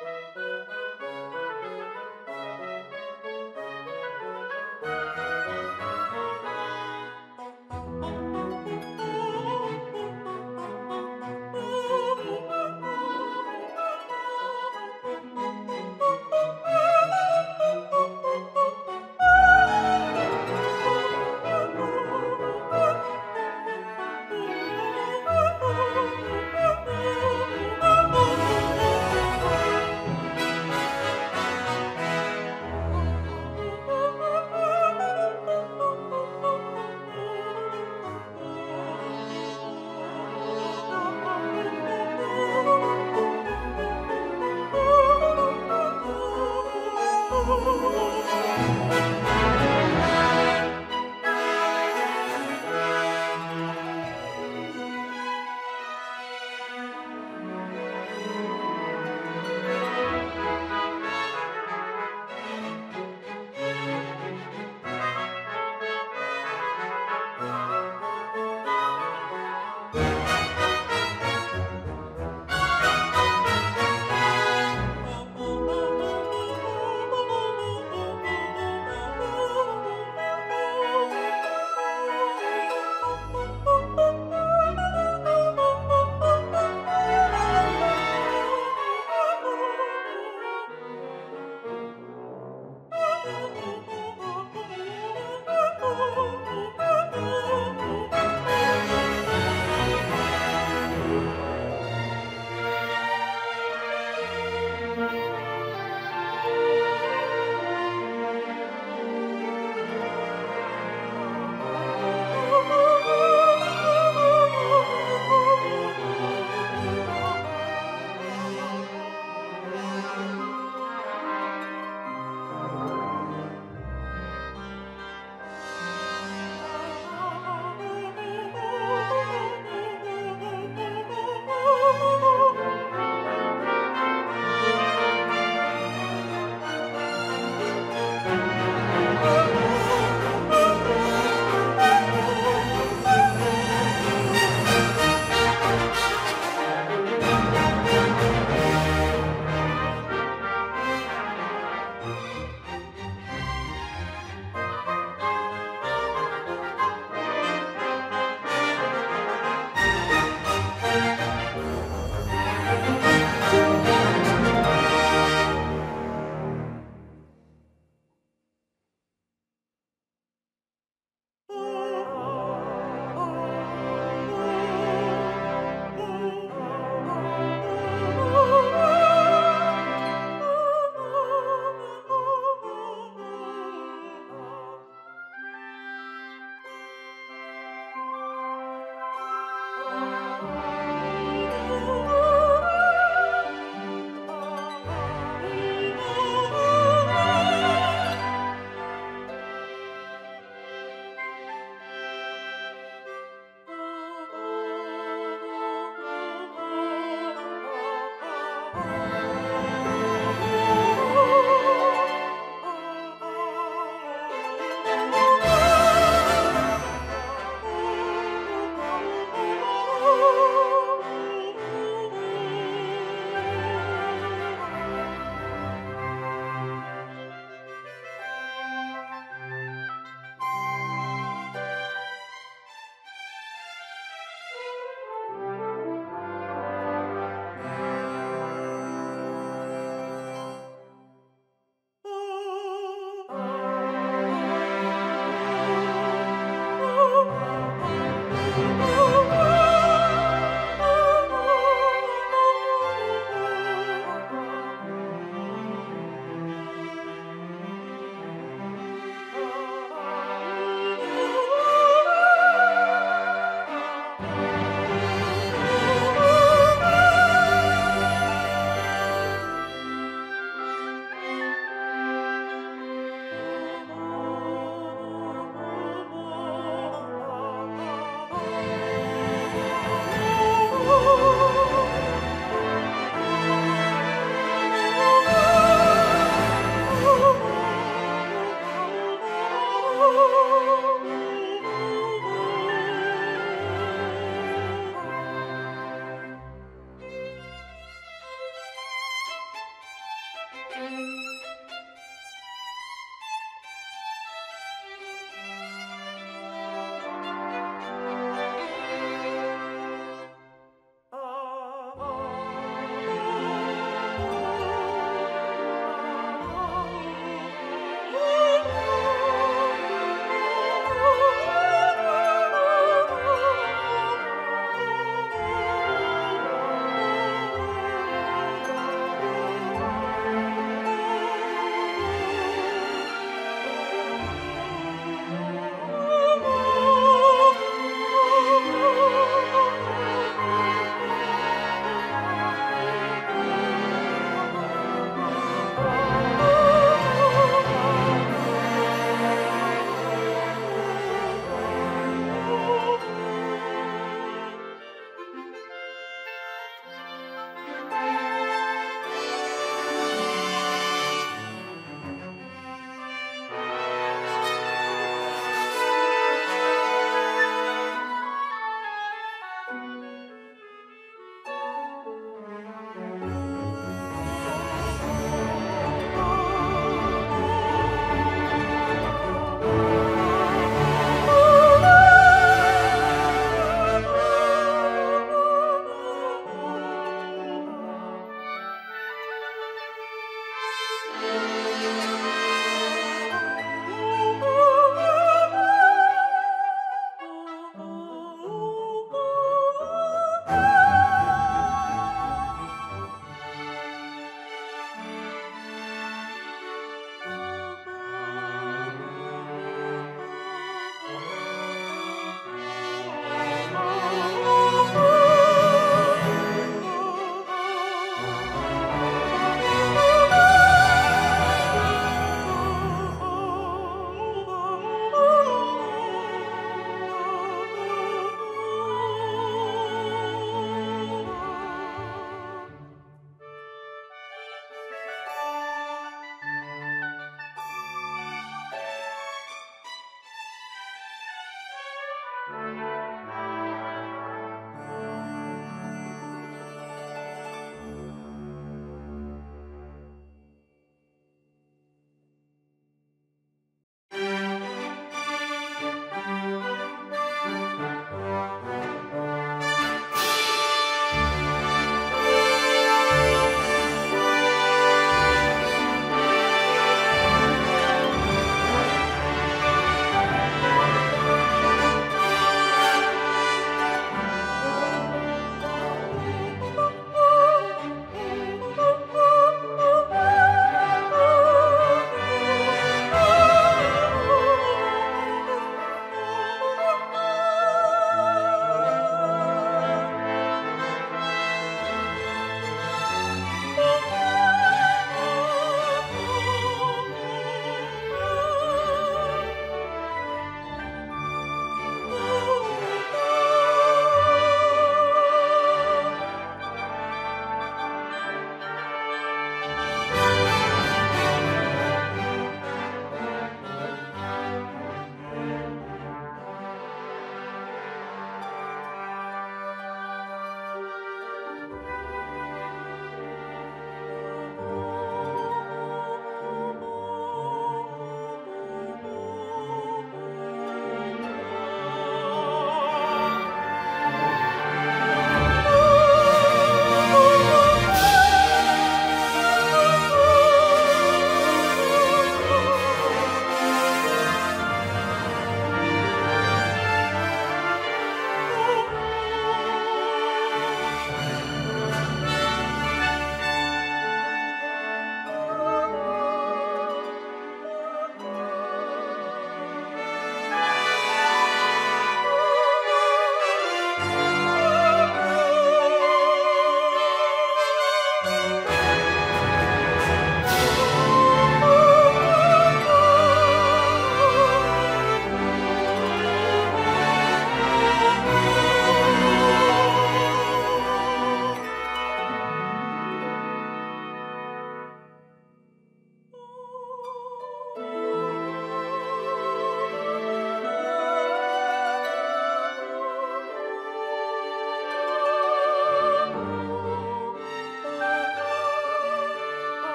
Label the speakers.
Speaker 1: Música